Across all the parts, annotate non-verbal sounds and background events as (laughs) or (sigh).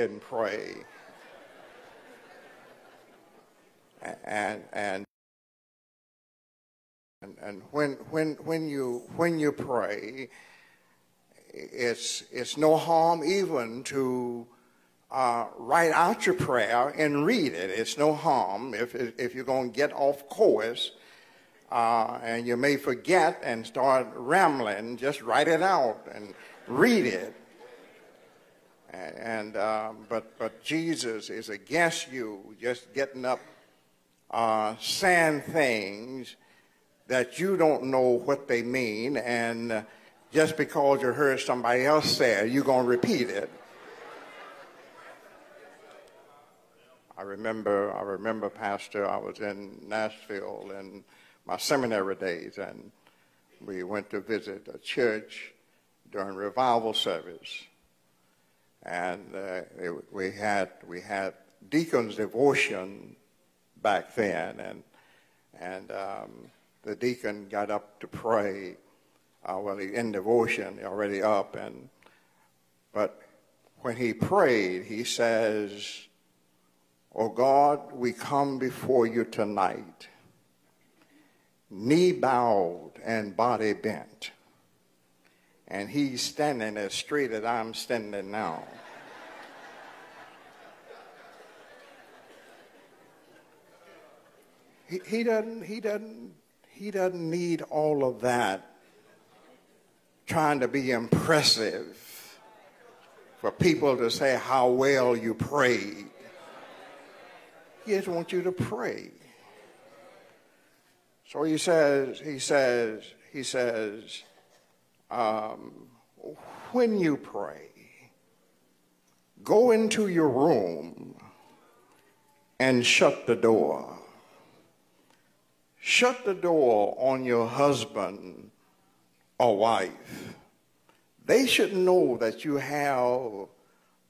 and pray. And, and, and, and when, when, when, you, when you pray, it's, it's no harm even to uh, write out your prayer and read it. It's no harm if, if you're going to get off course uh, and you may forget and start rambling, just write it out and read it. And uh, but but Jesus is against you just getting up, uh, saying things that you don't know what they mean, and just because you heard somebody else say it, you're gonna repeat it. I remember, I remember, Pastor, I was in Nashville in my seminary days, and we went to visit a church during revival service and uh, it, we had we had deacon's devotion back then, and and um, the deacon got up to pray. Uh, well, he in devotion, already up, and but when he prayed, he says, "Oh God, we come before you tonight, knee bowed and body bent." And he's standing as straight as I'm standing now. he, he doesn't he doesn't he doesn't need all of that trying to be impressive for people to say how well you prayed. He just wants you to pray. So he says, he says, he says, um, when you pray, go into your room and shut the door. Shut the door on your husband or wife. They should know that you have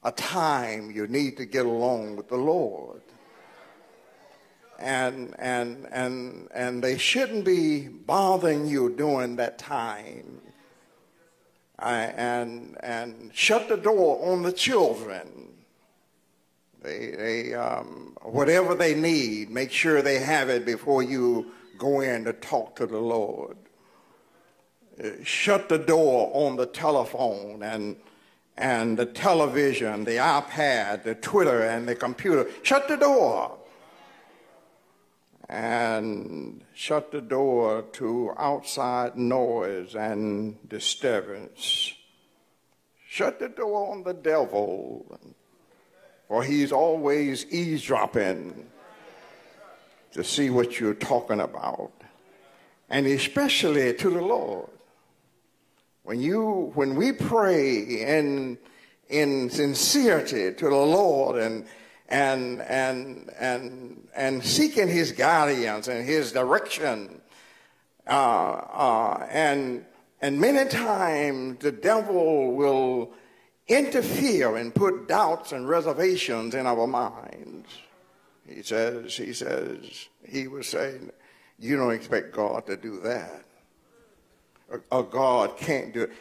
a time you need to get along with the Lord. And, and, and, and they shouldn't be bothering you during that time and, and shut the door on the children. They, they, um, whatever they need, make sure they have it before you go in to talk to the Lord. Uh, shut the door on the telephone and, and the television, the iPad, the Twitter, and the computer. Shut the door and shut the door to outside noise and disturbance. Shut the door on the devil, for he's always eavesdropping to see what you're talking about, and especially to the Lord. When you, when we pray in in sincerity to the Lord and and, and, and, and seeking his guidance and his direction. Uh, uh, and, and many times the devil will interfere and put doubts and reservations in our minds. He says, he says, he was saying, you don't expect God to do that. Or God can't do it.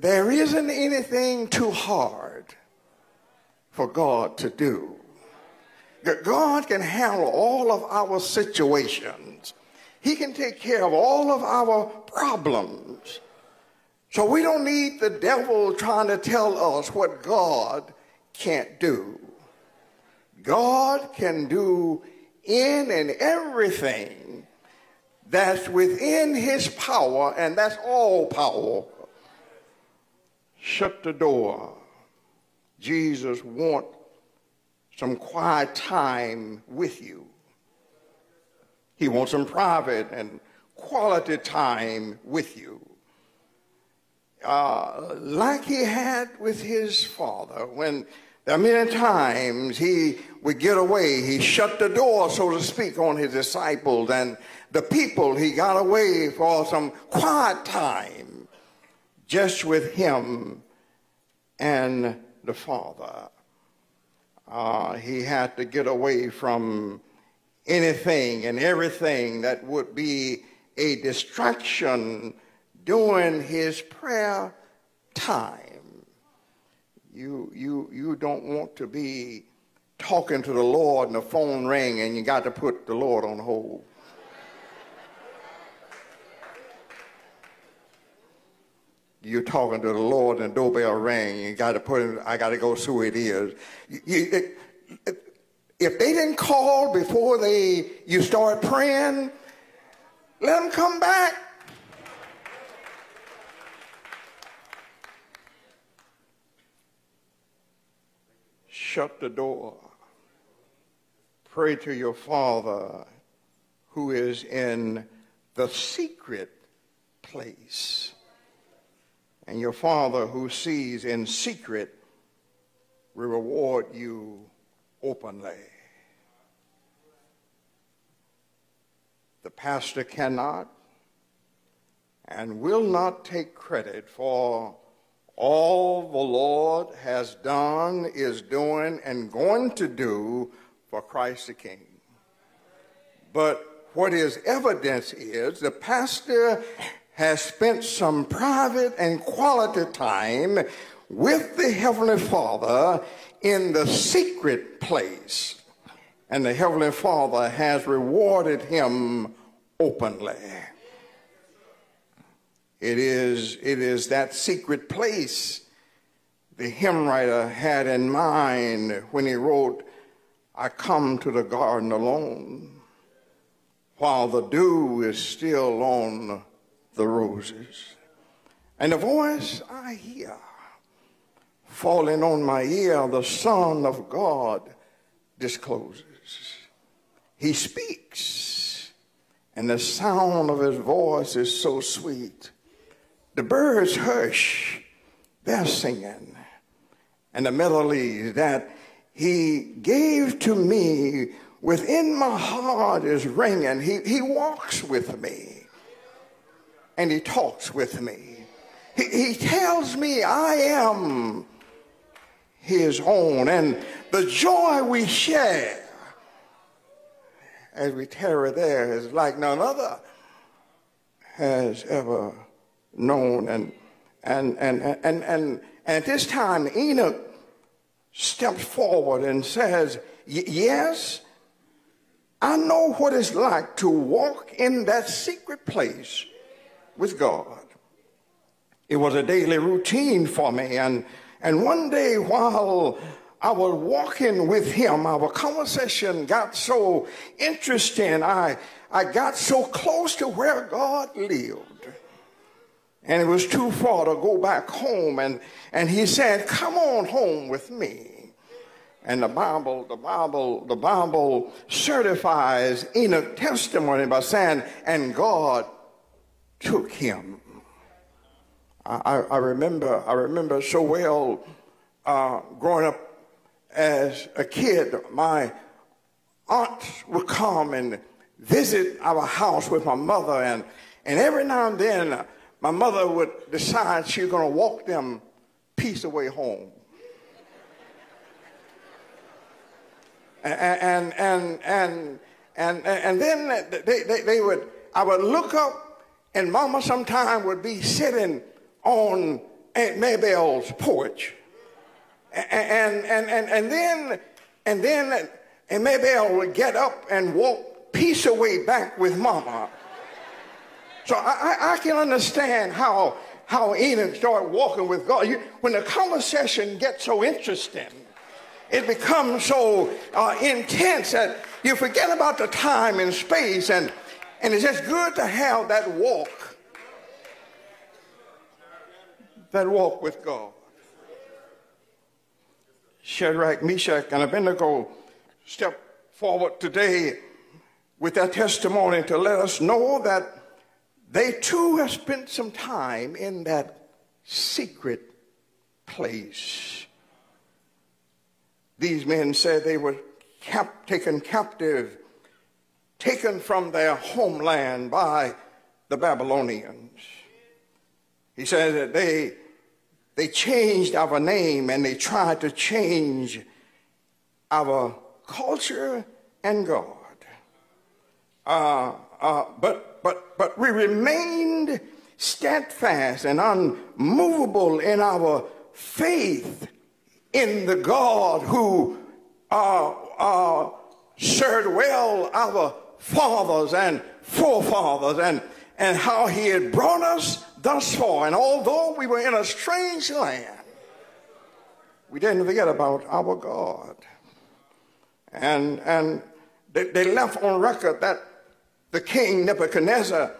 There isn't anything too hard for God to do. God can handle all of our situations. He can take care of all of our problems. So we don't need the devil trying to tell us what God can't do. God can do in and everything that's within his power, and that's all power. Shut the door Jesus want some quiet time with you. He wants some private and quality time with you. Uh, like he had with his father when there many times he would get away. He shut the door, so to speak, on his disciples and the people. He got away for some quiet time just with him and the Father. Uh, he had to get away from anything and everything that would be a distraction during his prayer time. you, you, you don't want to be talking to the Lord and the phone ring and you got to put the Lord on hold. You're talking to the Lord and the doorbell ring. You got to put it, I got to go see who it is. You, it, if they didn't call before they you start praying, let them come back. Shut the door. Pray to your Father who is in the secret place. And your Father who sees in secret will reward you openly. The pastor cannot and will not take credit for all the Lord has done, is doing, and going to do for Christ the King. But what is evidence is the pastor has spent some private and quality time with the Heavenly Father in the secret place. And the Heavenly Father has rewarded him openly. It is, it is that secret place the hymn writer had in mind when he wrote, I come to the garden alone while the dew is still on the roses. And the voice I hear falling on my ear, the Son of God discloses. He speaks, and the sound of his voice is so sweet. The birds hush, they're singing, and the melodies that he gave to me within my heart is ringing. He, he walks with me, and he talks with me. He, he tells me I am his own. And the joy we share as we tarry there is like none other has ever known. And, and, and, and, and, and at this time, Enoch steps forward and says, Yes, I know what it's like to walk in that secret place with God. It was a daily routine for me, and and one day while I was walking with him, our conversation got so interesting. I, I got so close to where God lived. And it was too far to go back home. And, and he said, Come on home with me. And the Bible, the Bible, the Bible certifies Enoch testimony by saying, and God took him. I, I remember, I remember so well uh, growing up as a kid. My aunts would come and visit our house with my mother, and and every now and then, uh, my mother would decide she was going to walk them piece away home. (laughs) And and and and and, and then they, they, they would I would look up, and Mama sometime would be sitting on Aunt Mabel's porch. And, and, and, and then, and then Aunt Mabel would get up and walk piece away back with Mama. So I, I can understand how, how Enoch started walking with God. You, when the conversation gets so interesting, it becomes so uh, intense that you forget about the time and space, and, and it's just good to have that walk that walk with God. Shadrach, Meshach, and Abednego step forward today with their testimony to let us know that they too have spent some time in that secret place. These men said they were taken captive, taken from their homeland by the Babylonians. He says that they, they changed our name and they tried to change our culture and God. Uh, uh, but, but, but we remained steadfast and unmovable in our faith in the God who uh, uh, served well our fathers and forefathers and, and how he had brought us thus far. And although we were in a strange land, we didn't forget about our God. And, and they, they left on record that the king Nebuchadnezzar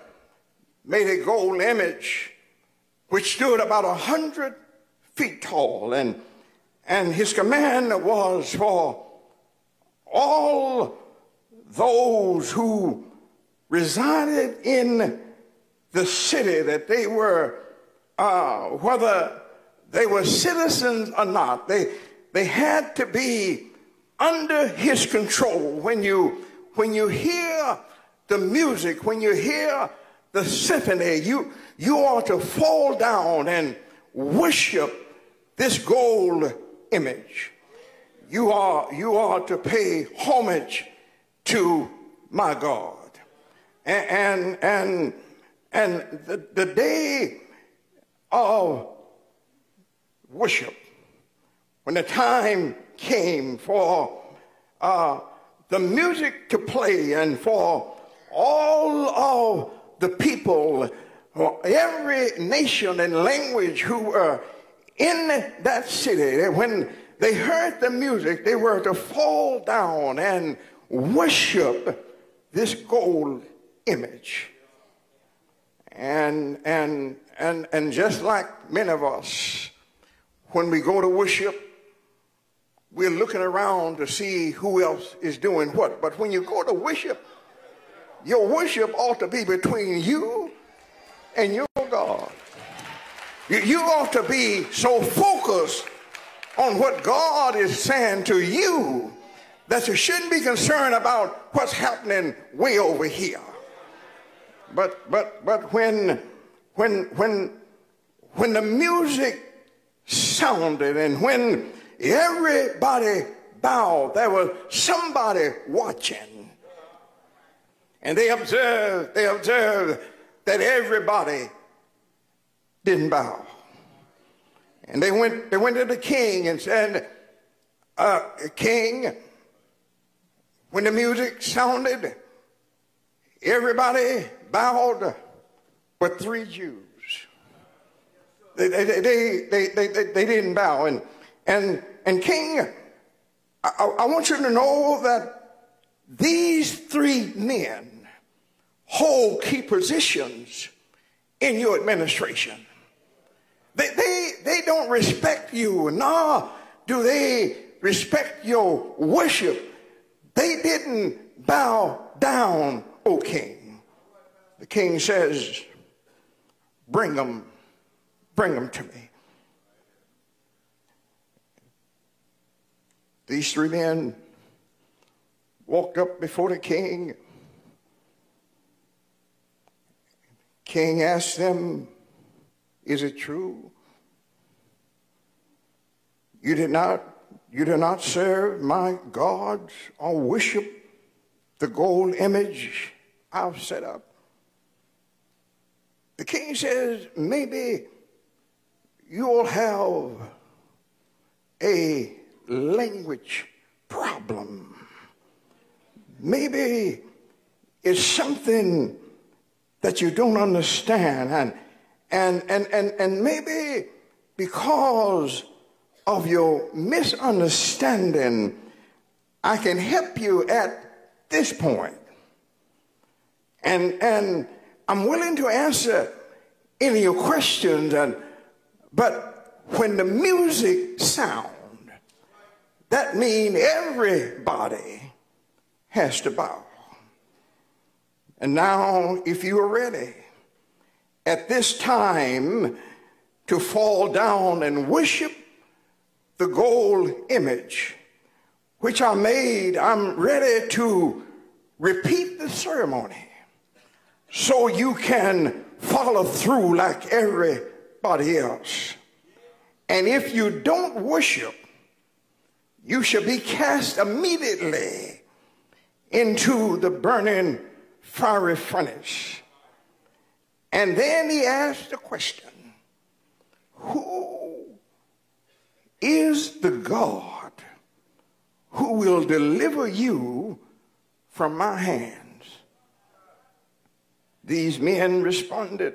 made a gold image which stood about a hundred feet tall. And, and his command was for all those who resided in the city that they were, uh, whether they were citizens or not, they, they had to be under his control. When you, when you hear the music, when you hear the symphony, you, you are to fall down and worship this gold image. You are, you are to pay homage to my God. And, and, and, the, the day of worship, when the time came for uh, the music to play and for all of the people, every nation and language who were in that city, when they heard the music, they were to fall down and worship this gold image. And, and, and, and just like many of us, when we go to worship, we're looking around to see who else is doing what. But when you go to worship, your worship ought to be between you and your God. You, you ought to be so focused on what God is saying to you that you shouldn't be concerned about what's happening way over here. But but but when when when when the music sounded and when everybody bowed, there was somebody watching. And they observed, they observed that everybody didn't bow. And they went, they went to the king and said, uh, King, when the music sounded, everybody bowed but three Jews. They, they, they, they, they, they, didn't bow. And, and, and King, I, I want you to know that these three men hold key positions in your administration. They, they, they don't respect you, nor do they respect your worship. They didn't bow down, O king. The king says, Bring them, bring them to me. These three men walked up before the king. King asked them, Is it true? You did not, you do not serve my gods or worship the gold image I've set up. The king says, maybe you'll have a language problem. Maybe it's something that you don't understand and and and and, and maybe because of your misunderstanding I can help you at this point. And and I'm willing to answer any of your questions and but when the music sounds that means everybody has to bow. And now, if you are ready at this time to fall down and worship the gold image which I made, I'm ready to repeat the ceremony so you can follow through like everybody else. And if you don't worship, you shall be cast immediately into the burning fiery furnace. And then he asked the question Who is the God who will deliver you from my hands. These men responded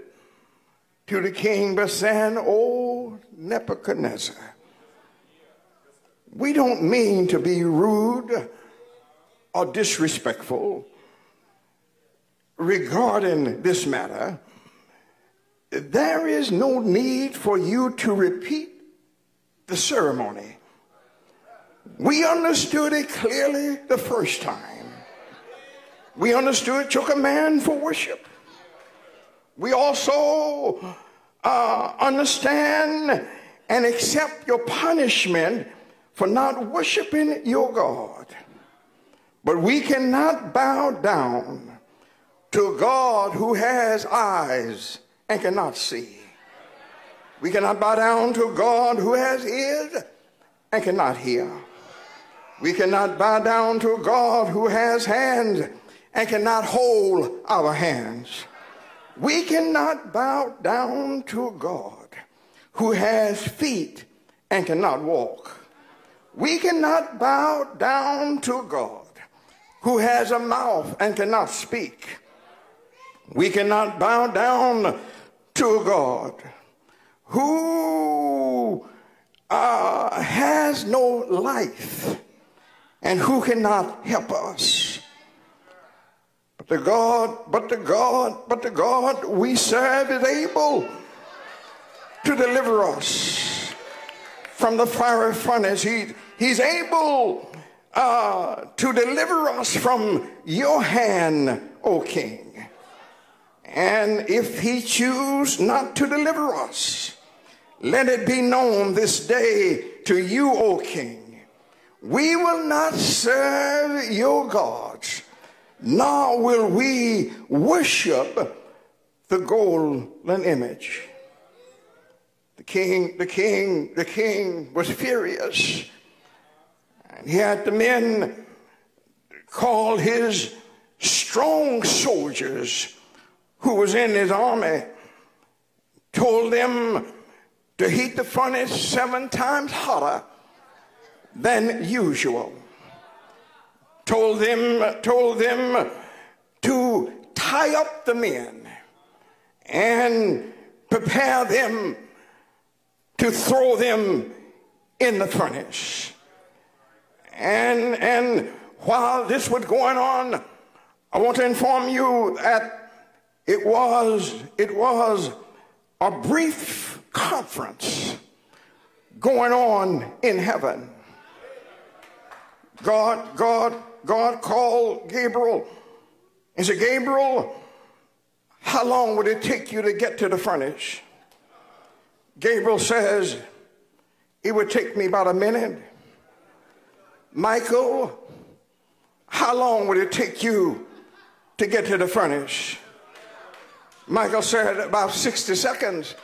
to the king by saying, Oh, Nebuchadnezzar, we don't mean to be rude or disrespectful regarding this matter. There is no need for you to repeat the ceremony. We understood it clearly the first time. We understood it took a man for worship. We also uh, understand and accept your punishment for not worshiping your God. But we cannot bow down to God who has eyes and cannot see. We cannot bow down to God who has ears and cannot hear. We cannot bow down to God who has hands and cannot hold our hands. We cannot bow down to God who has feet and cannot walk. We cannot bow down to God who has a mouth and cannot speak. We cannot bow down to God who uh, has no life and who cannot help us. But the God, but the God, but the God we serve is able to deliver us from the fiery furnace. He, he's able uh, to deliver us from your hand, O King. And if he choose not to deliver us, let it be known this day to you, O King we will not serve your gods, nor will we worship the golden image. The king, the king, the king was furious. And he had the men call his strong soldiers who was in his army, told them to heat the furnace seven times hotter than usual. Told them, told them to tie up the men and prepare them to throw them in the furnace. And, and while this was going on, I want to inform you that it was, it was a brief conference going on in heaven. God, God, God called Gabriel and said, Gabriel, how long would it take you to get to the furnace? Gabriel says, it would take me about a minute. Michael, how long would it take you to get to the furnace? Michael said, about 60 seconds.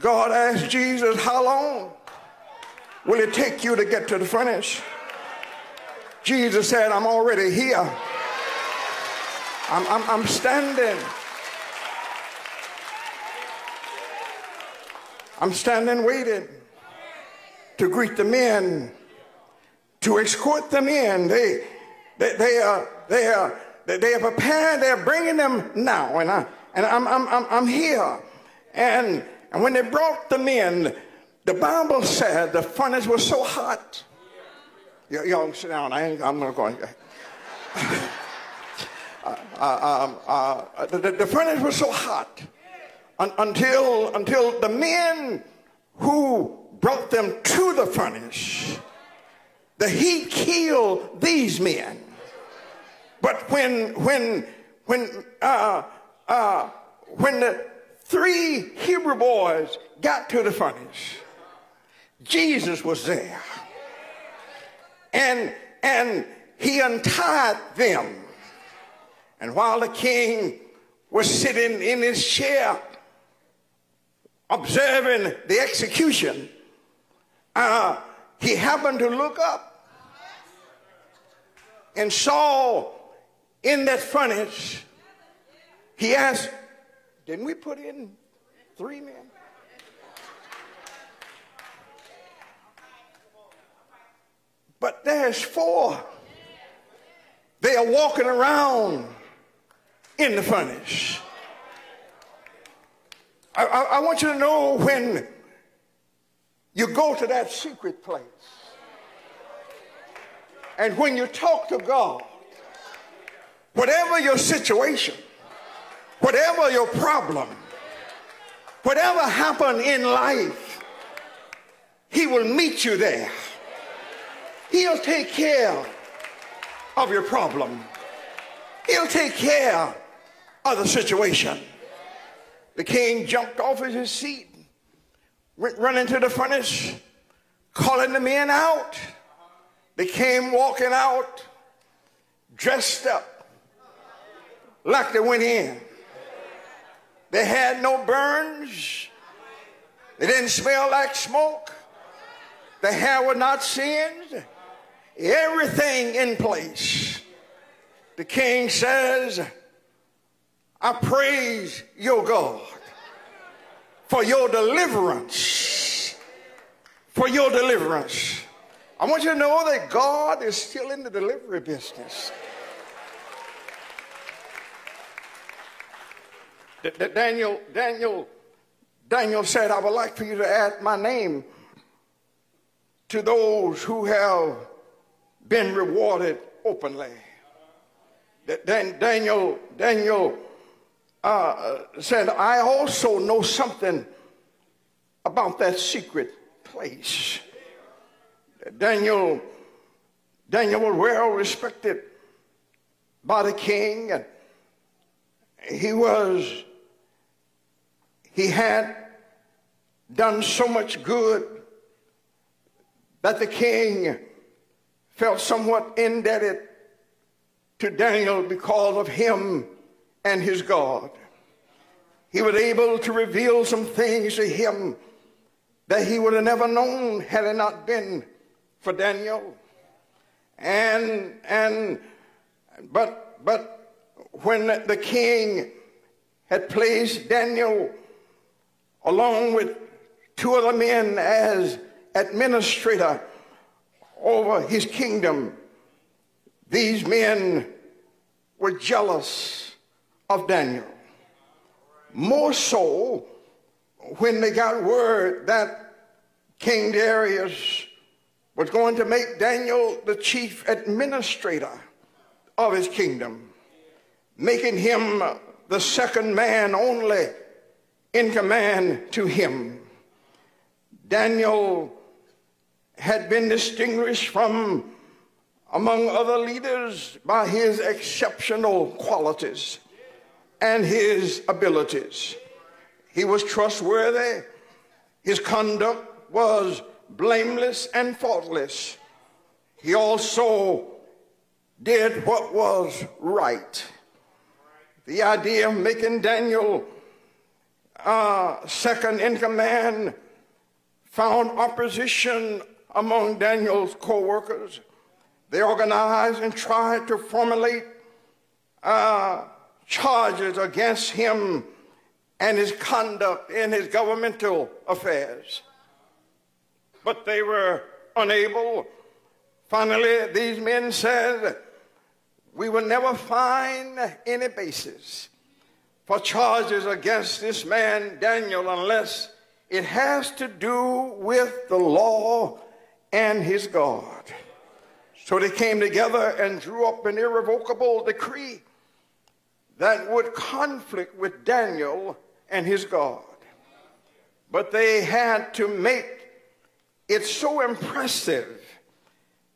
God asked Jesus, how long? will it take you to get to the finish? Jesus said, I'm already here. I'm, I'm, I'm standing. I'm standing waiting to greet the men, to escort them in. They, they, they are, they are, they are prepared. They're bringing them now, and I, and I'm, I'm, I'm, I'm here. And, and when they brought them in, the Bible said the furnace was so hot. Y- y'all sit down. I ain't, I'm not going. (laughs) uh, uh, um, uh, the, the, furnace was so hot un- until until the men who brought them to the furnace, the heat killed these men. But when when when uh, uh, when the three Hebrew boys got to the furnace, Jesus was there. And, and he untied them. And while the king was sitting in his chair observing the execution, uh, he happened to look up and saw in that furnace, he asked, Didn't we put in three men? but there's four. They are walking around in the furnace. I, I, I want you to know when you go to that secret place and when you talk to God, whatever your situation, whatever your problem, whatever happened in life, He will meet you there. He'll take care of your problem. He'll take care of the situation. The king jumped off of his seat, went running to the furnace, calling the men out. They came walking out, dressed up like they went in. They had no burns. They didn't smell like smoke. The hair was not singed everything in place. The king says, I praise your God for your deliverance. For your deliverance. I want you to know that God is still in the delivery business. Daniel, Daniel, Daniel said, I would like for you to add my name to those who have been rewarded openly. Then Daniel, Daniel uh, said, I also know something about that secret place. Daniel, Daniel was well respected by the king, and he was, he had done so much good that the king felt somewhat indebted to Daniel because of him and his God. He was able to reveal some things to him that he would have never known had it not been for Daniel. And and but but when the king had placed Daniel along with two other men as administrator over his kingdom, these men were jealous of Daniel. More so when they got word that King Darius was going to make Daniel the chief administrator of his kingdom, making him the second man only in command to him. Daniel had been distinguished from among other leaders by his exceptional qualities and his abilities. He was trustworthy. His conduct was blameless and faultless. He also did what was right. The idea of making Daniel uh, second in command found opposition among Daniel's co workers. They organized and tried to formulate uh, charges against him and his conduct in his governmental affairs. But they were unable. Finally, these men said, We will never find any basis for charges against this man, Daniel, unless it has to do with the law and his God. So they came together and drew up an irrevocable decree that would conflict with Daniel and his God. But they had to make it so impressive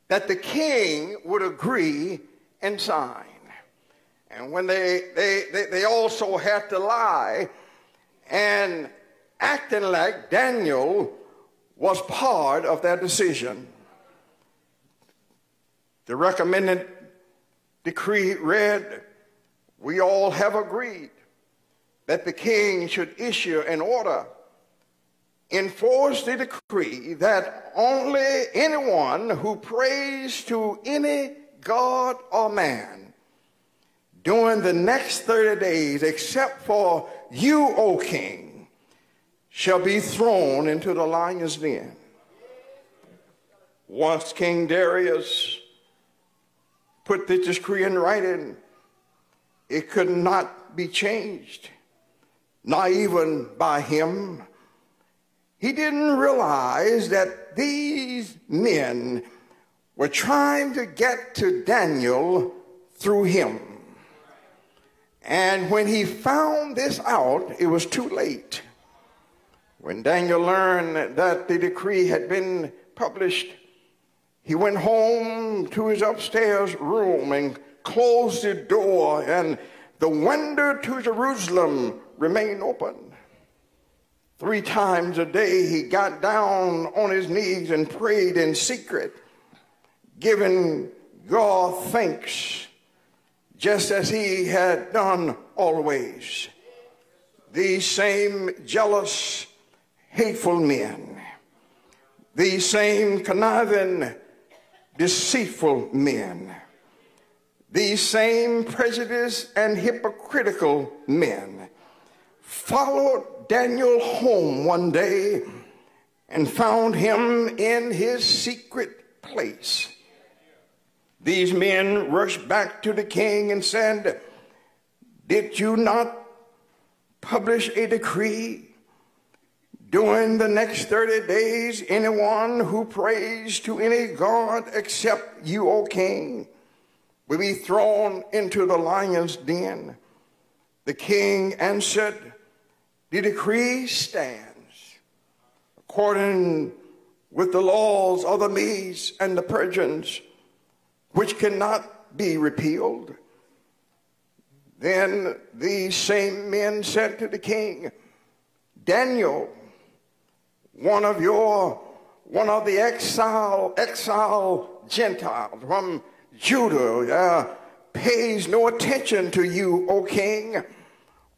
that the king would agree and sign. And when they, they, they, they also had to lie and acting like Daniel was part of that decision. The recommended decree read, We all have agreed that the king should issue an order, enforce the decree that only anyone who prays to any god or man during the next 30 days, except for you, O king, shall be thrown into the lion's den. Once King Darius put the decree in writing, it could not be changed, not even by him. He didn't realize that these men were trying to get to Daniel through him. And when he found this out, it was too late. When Daniel learned that the decree had been published, he went home to his upstairs room and closed the door, and the window to Jerusalem remained open. Three times a day he got down on his knees and prayed in secret, giving God thanks, just as he had done always. These same jealous, hateful men, these same conniving, deceitful men, these same prejudiced and hypocritical men followed Daniel home one day and found him in his secret place. These men rushed back to the king and said, Did you not publish a decree during the next 30 days, anyone who prays to any God except you, O king, will be thrown into the lion's den. The king answered, The decree stands according with the laws of the Medes and the Persians, which cannot be repealed. Then these same men said to the king, Daniel, one of your, one of the exile, exile Gentiles from Judah uh, pays no attention to you, O king,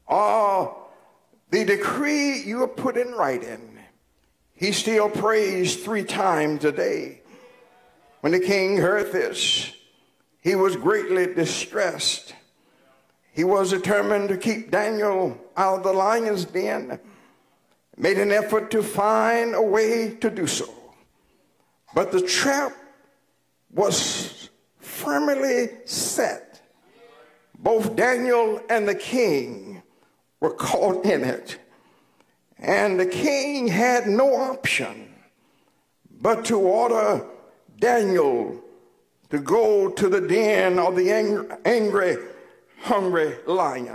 or the decree you have put in writing. He still prays three times a day. When the king heard this, he was greatly distressed. He was determined to keep Daniel out of the lion's den made an effort to find a way to do so. But the trap was firmly set. Both Daniel and the king were caught in it. And the king had no option but to order Daniel to go to the den of the angry, hungry lion.